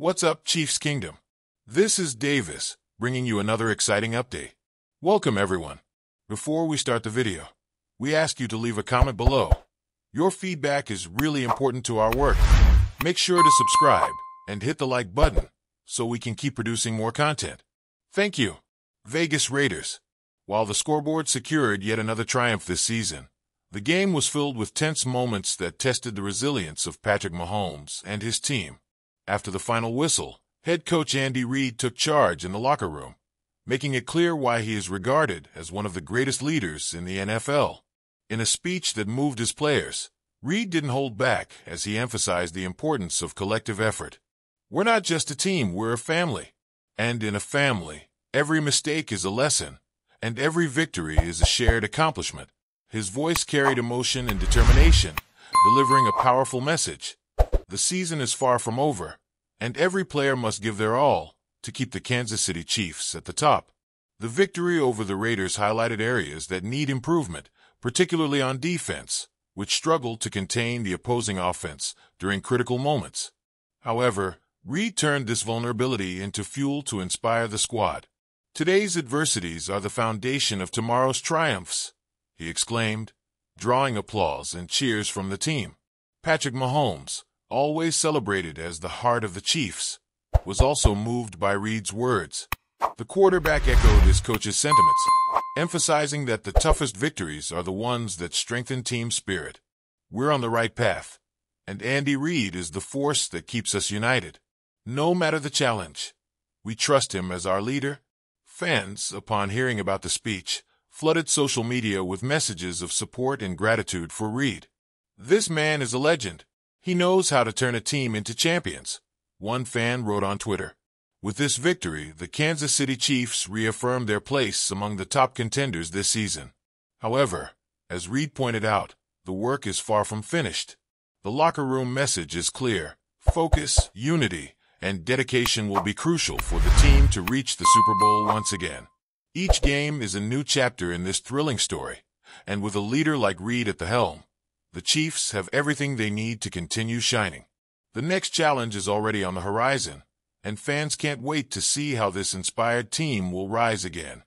What's up, Chiefs Kingdom? This is Davis, bringing you another exciting update. Welcome, everyone. Before we start the video, we ask you to leave a comment below. Your feedback is really important to our work. Make sure to subscribe and hit the like button so we can keep producing more content. Thank you. Vegas Raiders. While the scoreboard secured yet another triumph this season, the game was filled with tense moments that tested the resilience of Patrick Mahomes and his team. After the final whistle, head coach Andy Reid took charge in the locker room, making it clear why he is regarded as one of the greatest leaders in the NFL. In a speech that moved his players, Reid didn't hold back as he emphasized the importance of collective effort. We're not just a team, we're a family. And in a family, every mistake is a lesson, and every victory is a shared accomplishment. His voice carried emotion and determination, delivering a powerful message. The season is far from over, and every player must give their all to keep the Kansas City Chiefs at the top. The victory over the Raiders highlighted areas that need improvement, particularly on defense, which struggled to contain the opposing offense during critical moments. However, Reid turned this vulnerability into fuel to inspire the squad. Today's adversities are the foundation of tomorrow's triumphs, he exclaimed, drawing applause and cheers from the team. Patrick Mahomes, always celebrated as the heart of the Chiefs, was also moved by Reid's words. The quarterback echoed his coach's sentiments, emphasizing that the toughest victories are the ones that strengthen team spirit. We're on the right path, and Andy Reid is the force that keeps us united. No matter the challenge, we trust him as our leader. Fans, upon hearing about the speech, flooded social media with messages of support and gratitude for Reid. This man is a legend. He knows how to turn a team into champions. One fan wrote on Twitter. With this victory, the Kansas City Chiefs reaffirmed their place among the top contenders this season. However, as Reid pointed out, the work is far from finished. The locker room message is clear. Focus, unity, and dedication will be crucial for the team to reach the Super Bowl once again. Each game is a new chapter in this thrilling story, and with a leader like Reid at the helm, the Chiefs have everything they need to continue shining. The next challenge is already on the horizon, and fans can't wait to see how this inspired team will rise again.